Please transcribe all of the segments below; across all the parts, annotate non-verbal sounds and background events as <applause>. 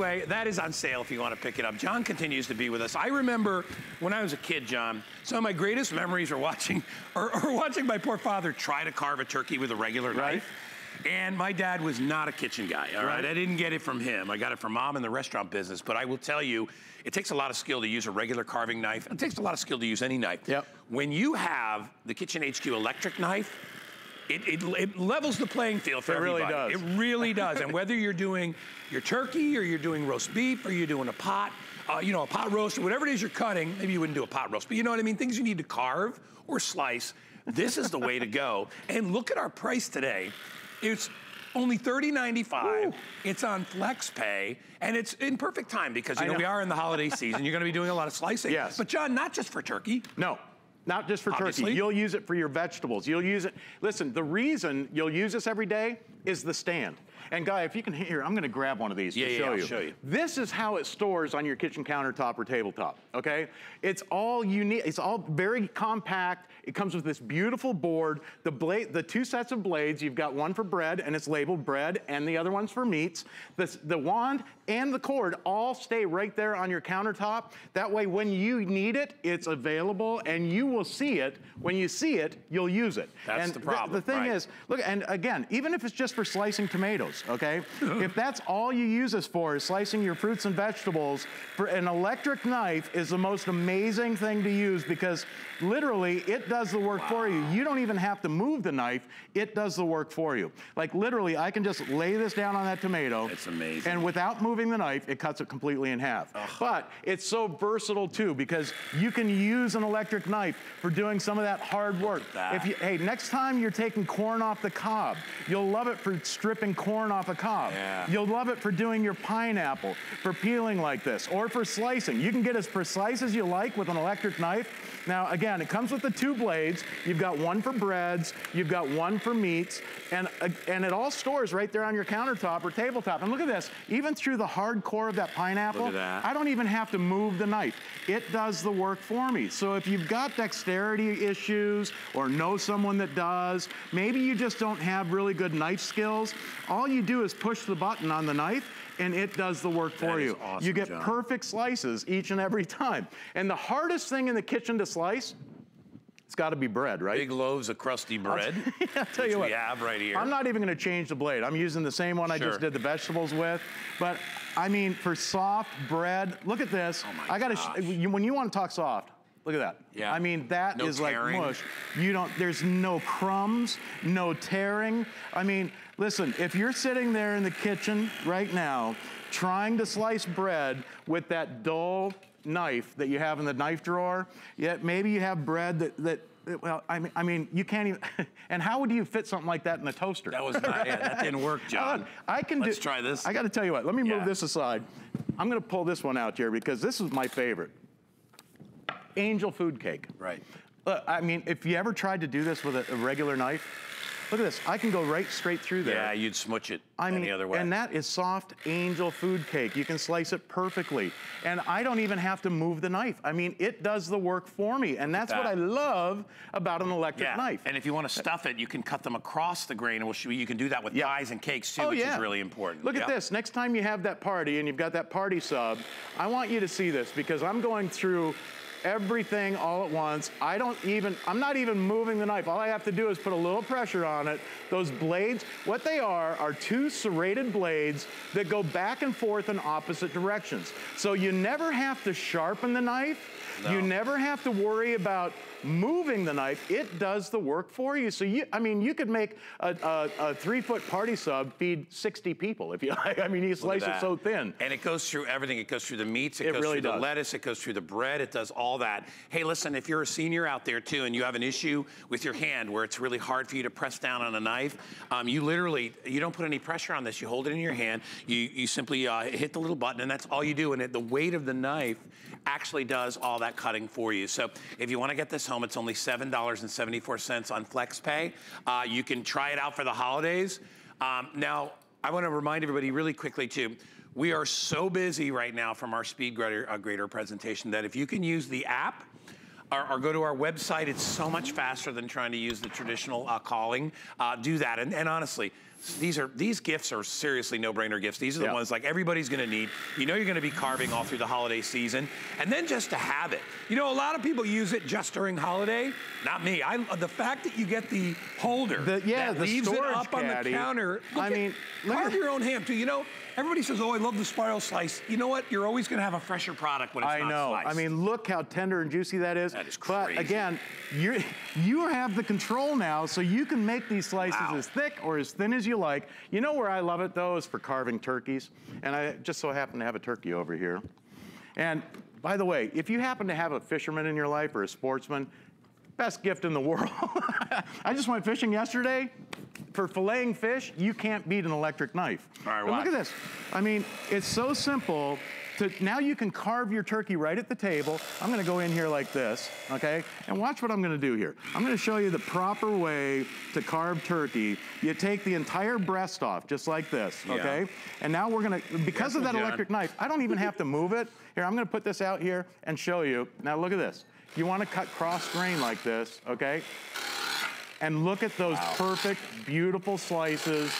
Anyway, that is on sale if you want to pick it up. John continues to be with us. I remember when I was a kid, John, some of my greatest memories are watching, <laughs> are, are watching my poor father try to carve a turkey with a regular right. knife. And my dad was not a kitchen guy, all right? right? I didn't get it from him. I got it from mom in the restaurant business. But I will tell you, it takes a lot of skill to use a regular carving knife. It takes a lot of skill to use any knife. Yep. When you have the Kitchen HQ electric knife, it, it, it, levels the playing field for everybody. it everybody. Really does. It really <laughs> does. and whether you're doing your turkey or you're doing roast beef or you're doing a pot, uh, you know, a pot roast or whatever it is you're cutting, maybe you wouldn't do a pot roast, but you know what I mean? Things you need to carve or slice, this is the way to go. <laughs> And look at our price today. It's only $30.95. It's on FlexPay, and it's in perfect time because, you know, know, we are in the holiday season. You're gonna be doing a lot of slicing. <laughs> Yes. But John, not just for turkey. No. Not just for Obviously. turkey. You'll use it for your vegetables. You'll use it. Listen, the reason you'll use this every day is the stand. And Guy, if you can hear, I'm gonna grab one of these yeah, to yeah, show I'll you. show you. This is how it stores on your kitchen countertop or tabletop, okay? It's all unique, it's all very compact. It comes with this beautiful board. The blade, the two sets of blades, you've got one for bread and it's labeled bread and the other one's for meats. The, the wand and the cord all stay right there on your countertop. That way when you need it, it's available and you will see it. When you see it, you'll use it. That's and the problem, The, the thing right. is, look, and again, even if it's just for slicing tomatoes, okay? if that's all you use this for is slicing your fruits and vegetables, for an electric knife is the most amazing thing to use because literally it does the work wow. for you. You don't even have to move the knife, it does the work for you. Like literally, I can just lay this down on that tomato. It's amazing. And without moving the knife, it cuts it completely in half. Ugh. But it's so versatile too because you can use an electric knife for doing some of that hard work. That. If you, hey, next time you're taking corn off the cob, you'll love it for stripping corn off a cob. Yeah. You'll love it for doing your pineapple, for peeling like this, or for slicing. You can get as precise as you like with an electric knife. Now, again, it comes with the two blades. You've got one for breads, you've got one for meats, and, uh, and it all stores right there on your countertop or tabletop. And look at this, even through the hard core of that pineapple, that. I don't even have to move the knife. It does the work for me. So if you've got dexterity issues or know someone that does, maybe you just don't have really good knife skills, all you do is push the button on the knife and it does the work for that you. Awesome, you get John. perfect slices each and every time. And the hardest thing in the kitchen to slice it's got to be bread, right? Big loaves of crusty bread. <laughs> I'll, I'll tell you what. we have right here. I'm not even going to change the blade. I'm using the same one sure. I just did the vegetables with. But I mean, for soft bread, look at this. Oh my I got to. When you want to talk soft, Look at that. Yeah. I mean, that No is tearing. like mush. You don't, there's no crumbs, no tearing. I mean, listen, if you're sitting there in the kitchen right now trying to slice bread with that dull knife that you have in the knife drawer, yet maybe you have bread that, that well, I mean, I mean, you can't even, <laughs> and how would you fit something like that in the toaster? That was not, yeah, that didn't <laughs> work, John. I can Let's do, try this. I gotta tell you what, let me move Yeah. this aside. I'm gonna pull this one out here because this is my favorite. Angel food cake. Right. Look, I mean, if you ever tried to do this with a, a regular knife, look at this. I can go right straight through there. Yeah, you'd smooch it I mean, any other way. and that is soft angel food cake. You can slice it perfectly. And I don't even have to move the knife. I mean, it does the work for me. And that's what. I love about an electric yeah. knife. And if you want to stuff it, you can cut them across the grain, and we'll show you. You can do that with Yeah. pies and cakes too, Oh, which yeah. is really important. Look at this. Next time you have that party and you've got that party sub, I want you to see this because I'm going through everything all at once. I don't even, I'm not even moving the knife. All I have to do is put a little pressure on it. Those blades, what they are, are two serrated blades that go back and forth in opposite directions. So you never have to sharpen the knife. No. You never have to worry about moving the knife. It does the work for you. So you, I mean, you could make a, a, a three foot party sub feed 60 people if you <laughs> like. I mean, you slice it so thin. And it goes through everything. It goes through the meats, it, It goes really through the lettuce, it goes through the bread, it does all that. Hey, listen, if you're a senior out there too and you have an issue with your hand where it's really hard for you to press down on a knife, um, you literally, you don't put any pressure on this. You hold it in your hand, you, you simply uh, hit the little button and that's all you do. And it, the weight of the knife actually does all that cutting for you. So if you wanna get this home, it's only $7.74 on FlexPay. Uh, you can try it out for the holidays. Um, now, I wanna remind everybody really quickly too, we are so busy right now from our Speed Grader, uh, Grader presentation that if you can use the app, or, or go to our website, it's so much faster than trying to use the traditional uh, calling. Uh, do that, and, and honestly, these are these gifts are seriously no-brainer gifts. These are the Yeah. ones like everybody's going to need. You know you're going to be carving all through the holiday season, and then just to have it. You know, a lot of people use it just during holiday. Not me. I uh, the fact that you get the holder The- yeah, that the leaves it up on the counter. I at- mean, carve your own ham too. You know, everybody says, "Oh, I love the spiral slice." You know what? You're always going to have a fresher product when it's I not know. sliced. I mean, look how tender and juicy that is. That is crazy. But again, you you have the control now, so you can make these slices Wow. as thick or as thin as you like. You know where I love it though is for carving turkeys, and I just so happen to have a turkey over here. And by the way, if you happen to have a fisherman in your life or a sportsman, best gift in the world. <laughs> I just went fishing yesterday. For filleting fish, you can't beat an electric knife. All right, look at this. I mean, it's so simple. To, now you can carve your turkey right at the table. I'm gonna go in here like this, okay? And watch what I'm gonna do here. I'm gonna show you the proper way to carve turkey. You take the entire breast off, just like this, Yeah. okay? And now we're gonna, because of Careful, that John. electric knife, I don't even have to move it. Here, I'm gonna put this out here and show you. Now look at this. You wanna cut cross grain like this, okay? And look at those perfect, beautiful slices.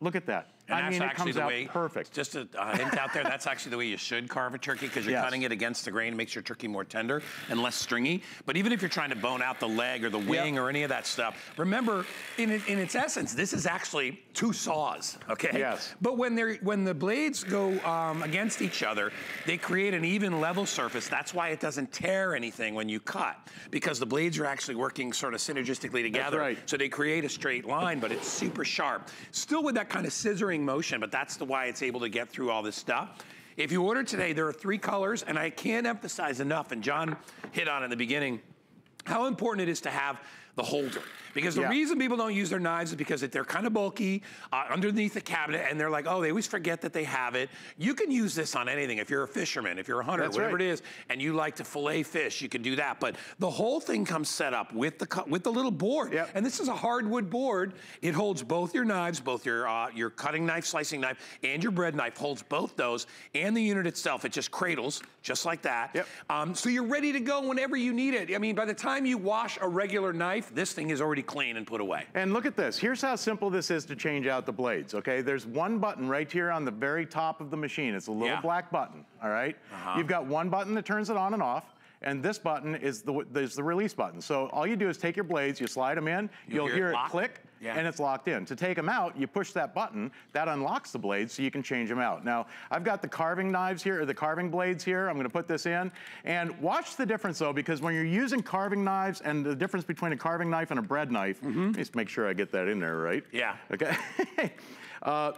Look at that. And I that's mean, actually comes the out way, perfect. Just a, a hint out there, that's actually the way you should carve a turkey because you're Yes. cutting it against the grain, makes your turkey more tender and less stringy. But even if you're trying to bone out the leg or the wing or any of that stuff, remember, in, in its essence, this is actually two saws, okay? Yes. But when they're when the blades go um, against each other, they create an even level surface. That's why it doesn't tear anything when you cut because the blades are actually working sort of synergistically together. right. So they create a straight line, but it's super sharp. Still with that kind of scissoring motion, but that's the why it's able to get through all this stuff. If you order today, there are three colors, and I can't emphasize enough, and John hit on in the beginning, how important it is to have the holder. Because the Yeah. reason people don't use their knives is because they're kind of bulky uh, underneath the cabinet, and they're like, oh, they always forget that they have it. You can use this on anything. If you're a fisherman, if you're a hunter, That's whatever right. it is, and you like to fillet fish, you can do that. But the whole thing comes set up with the with the little board. Yep. And this is a hardwood board. It holds both your knives, both your uh, your cutting knife, slicing knife, and your bread knife holds both those, and the unit itself. It just cradles, just like that. Yep. Um, so you're ready to go whenever you need it. I mean, by the time you wash a regular knife, this thing is already clean and put away. And look at this. Here's how simple this is to change out the blades, okay? There's one button right here on the very top of the machine. It's a little Yeah. black button, all right? Uh-huh. You've got one button that turns it on and off. And this button is the is the release button. So all you do is take your blades, you slide them in, You'll you'll hear it hear it lock? click, Yeah. and it's locked in. To take them out, you push that button, that unlocks the blades so you can change them out. Now, I've got the carving knives here, or the carving blades here. I'm gonna put this in. And watch the difference though, because when you're using carving knives and the difference between a carving knife and a bread knife, let me just make sure I get that in there right. Yeah. Okay. <laughs> uh,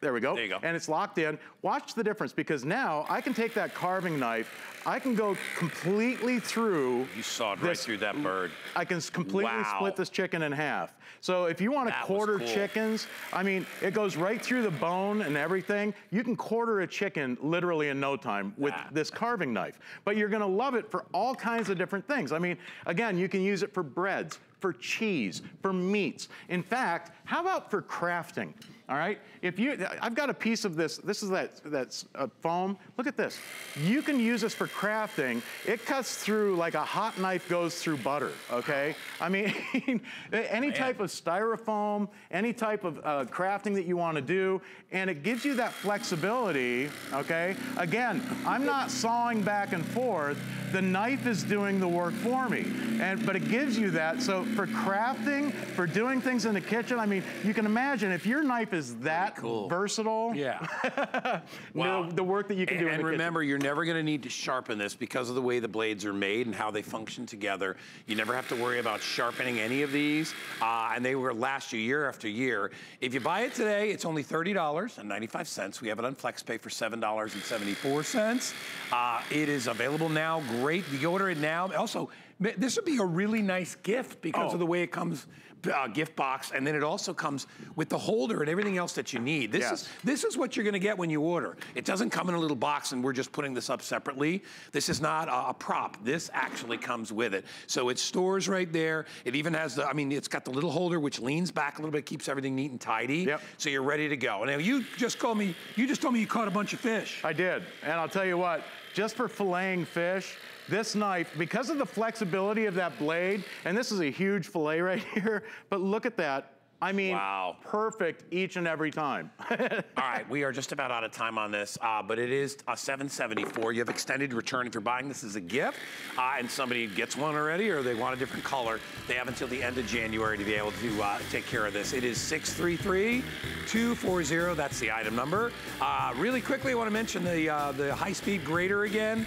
there we go. There you go. And it's locked in. Watch the difference because now I can take that carving knife, I can go completely through. You sawed right through that bird. I can completely Wow. split this chicken in half. So if you want to That quarter cool. chickens, I mean, it goes right through the bone and everything. You can quarter a chicken literally in no time with Ah. this carving knife. But you're going to love it for all kinds of different things. I mean, again, you can use it for breads, for cheese, for meats. In fact, how about for crafting? All right, if you, I've got a piece of this. This is that that's uh, foam. Look at this. You can use this for crafting. It cuts through like a hot knife goes through butter. Okay, I mean, <laughs> any type of styrofoam, any type of uh, crafting that you want to do, and it gives you that flexibility. Okay, again, I'm not sawing back and forth. The knife is doing the work for me, and but it gives you that. So for crafting, for doing things in the kitchen, I mean, you can imagine if your knife is that cool. versatile. Yeah. <laughs> the, the work that you can and, do in and the kitchen. remember, you're never going to need to sharpen this because of the way the blades are made and how they function together. You never have to worry about sharpening any of these, uh, and they will last you year after year. If you buy it today, it's only $30.95. We have it on FlexPay for $7.74. Uh, it is available now. Great. You order it now. Also, ma- this would be a really nice gift because Oh. of the way it comes. Uh, gift box, and then it also comes with the holder and everything else that you need. This Yes. is this is what you're going to get when you order. It doesn't come in a little box and we're just putting this up separately. This is not a, a prop. This actually comes with it. So it stores right there. It even has the, I mean, it's got the little holder which leans back a little bit, keeps everything neat and tidy. Yep. So you're ready to go. Now you just called me, you just told me you caught a bunch of fish. I did. And I'll tell you what, just for filleting fish, this knife, because of the flexibility of that blade, and this is a huge fillet right <laughs> here, but look at that. I mean, Wow. perfect each and every time. <laughs> All right, we are just about out of time on this, uh, but it is a 774. You have extended return if you're buying this as a gift, uh, and somebody gets one already, or they want a different color. They have until the end of January to be able to uh, take care of this. It is 633-240. That's the item number. Uh, really quickly, I want to mention the uh, the high-speed grader again.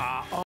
Uh,